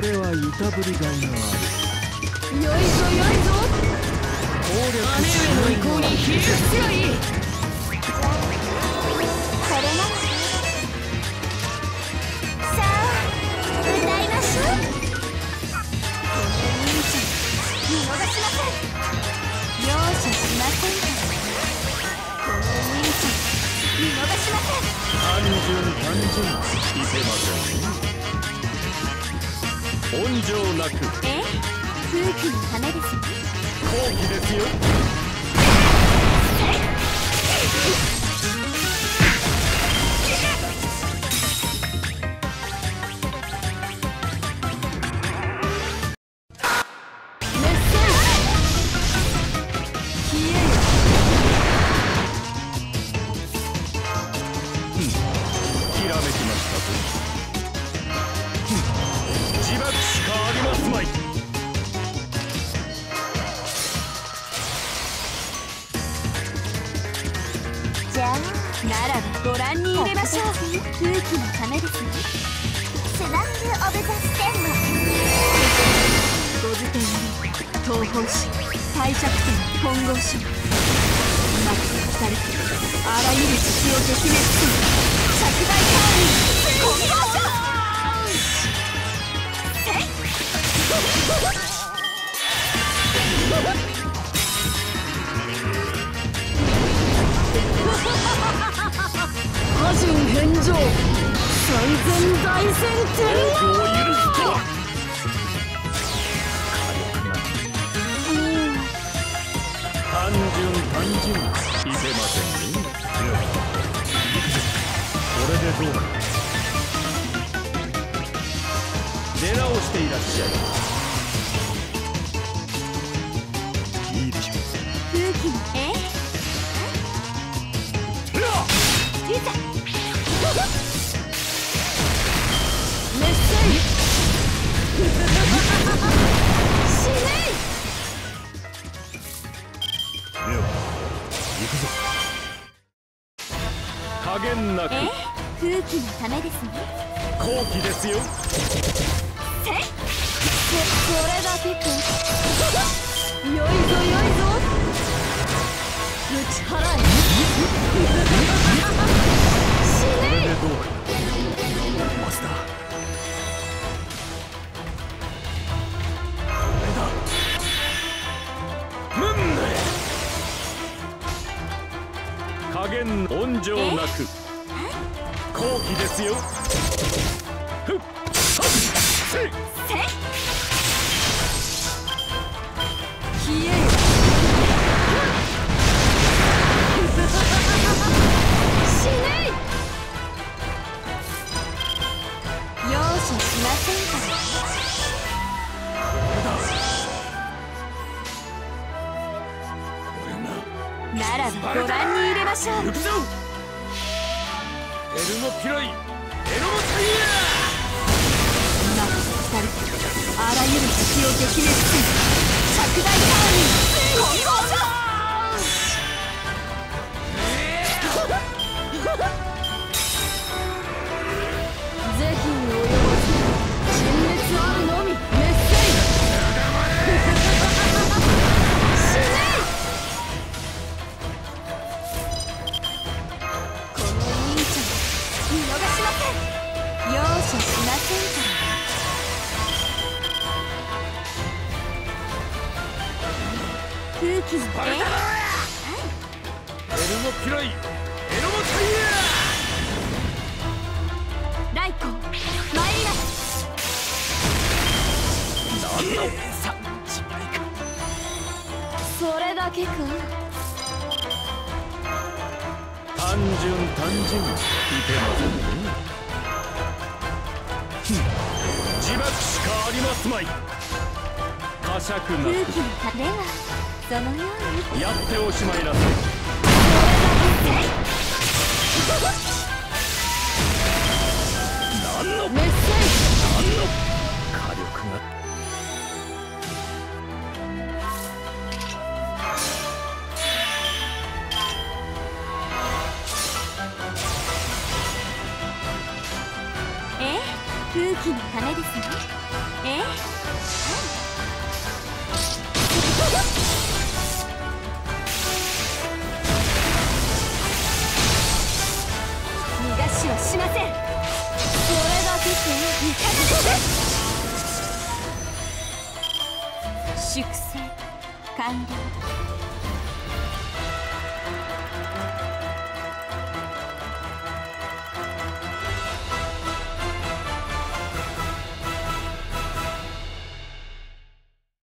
これはいたぶりがいのあるよいぞよいぞ。攻略姉上の意向にひれ伏せがいいこれな。さあ歌いましょうこの兄ちゃん見逃しません。容赦しませんからこの兄ちゃん見逃しません単純単純いけません。ね温情なく。え？空気のためですよ。好機ですよ。ひらめきました。ぞすまいじゃあならばご覧に入れましょう。空気のためですよスナック・オブ・ザ・ステンド五図天に東方神帝釈天本郷神マクされて。あらゆる敵を撃滅する着大ターン本郷神魔人返上。三千大戦天多くを許すとは単純単純。いけませんね。これでどうだ。出直していらっしゃい。くぞ。加減なく。え？空気のためですね。好機ですよ。せいそそれだけか。よいぞよいぞ。打ち払え加減温情なく。好機ですよ。ふっはっせっ。せい消えらばご覧に入れましょう。エルモピロイエルモタイマクされてあらゆる敵を撃滅する着大ターン本郷気のえエルモピロイエルモライコン参りますタイヤ何のさ違いかそれだけか単純単純いけません。ねふん。自爆しかありますまい呵責な空気のたではそのようにやっておしまいなさい。何のメッセージ何の火力が？え？え空気のためですね。え？逃粛清完了。